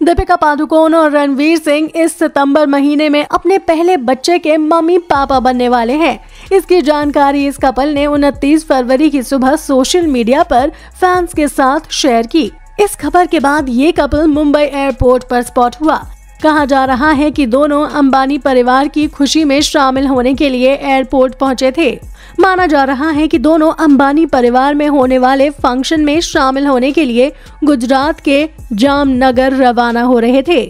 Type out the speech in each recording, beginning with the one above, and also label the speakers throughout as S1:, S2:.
S1: दीपिका पादुकोण और रणवीर सिंह इस सितंबर महीने में अपने पहले बच्चे के मम्मी पापा बनने वाले हैं। इसकी जानकारी इस कपल ने 29 फरवरी की सुबह सोशल मीडिया पर फैंस के साथ शेयर की। इस खबर के बाद ये कपल मुंबई एयरपोर्ट पर स्पॉट हुआ। कहा जा रहा है कि दोनों अंबानी परिवार की खुशी में शामिल होने के लिए एयरपोर्ट पहुँचे थे। माना जा रहा है कि दोनों अंबानी परिवार में होने वाले फ़ंक्शन में शामिल होने के लिए गुजरात के जामनगर रवाना हो रहे थे।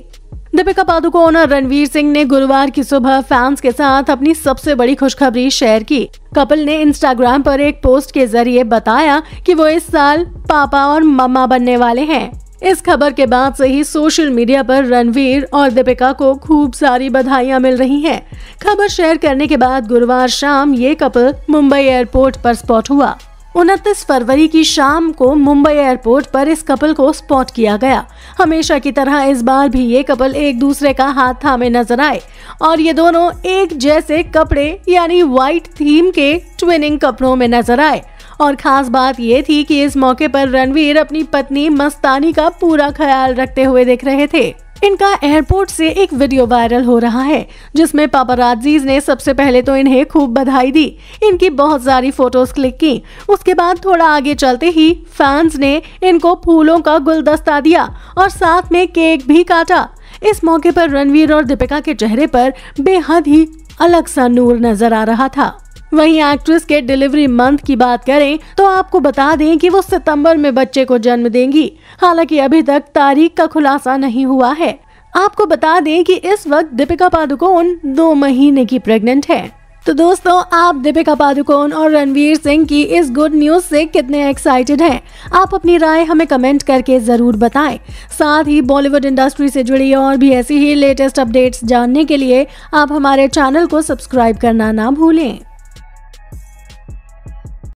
S1: दीपिका पादुकोण और रणवीर सिंह ने गुरुवार की सुबह फैंस के साथ अपनी सबसे बड़ी खुशखबरी शेयर की। कपल ने इंस्टाग्राम पर एक पोस्ट के ज़रिए बताया कि वो इस साल पापा और मम्मा बनने वाले हैं। इस खबर के बाद से ही सोशल मीडिया पर रणवीर और दीपिका को खूब सारी बधाइयाँ मिल रही हैं। खबर शेयर करने के बाद गुरुवार शाम ये कपल मुंबई एयरपोर्ट पर स्पॉट हुआ। उनतीस फरवरी की शाम को मुंबई एयरपोर्ट पर इस कपल को स्पॉट किया गया। हमेशा की तरह इस बार भी ये कपल एक दूसरे का हाथ थामे नज़र आए और ये दोनों एक जैसे कपड़े, यानी व्हाइट थीम के ट्विनिंग कपड़ों में नज़र आए। और खास बात ये थी कि इस मौके पर रणवीर अपनी पत्नी मस्तानी का पूरा ख्याल रखते हुए दिख रहे थे। इनका एयरपोर्ट से एक वीडियो वायरल हो रहा है, जिसमें पापाराजीज ने सबसे पहले तो इन्हें खूब बधाई दी। इनकी बहुत सारी फ़ोटोज़ क्लिक की। उसके बाद थोड़ा आगे चलते ही फैंस ने इनको फूलों का गुलदस्ता दिया और साथ में केक भी काटा। इस मौके पर रणवीर और दीपिका के चेहरे पर बेहद ही अलग सा नूर नज़र आ रहा था। वहीं एक्ट्रेस के डिलीवरी मंथ की बात करें तो आपको बता दें कि वो सितंबर में बच्चे को जन्म देंगी हालाँकि अभी तक तारीख का खुलासा नहीं हुआ है आपको बता दें कि इस वक्त दीपिका पादुकोण दो महीने की प्रेग्नेंट है तो दोस्तों, आप दीपिका पादुकोण और रणवीर सिंह की इस गुड न्यूज़ से कितने एक्साइटेड हैं? आप अपनी राय हमें कमेंट करके ज़रूर बताएँ। साथ ही बॉलीवुड इंडस्ट्री से जुड़ी और भी ऐसी ही लेटेस्ट अपडेट्स जानने के लिए आप हमारे चैनल को सब्सक्राइब करना ना भूलें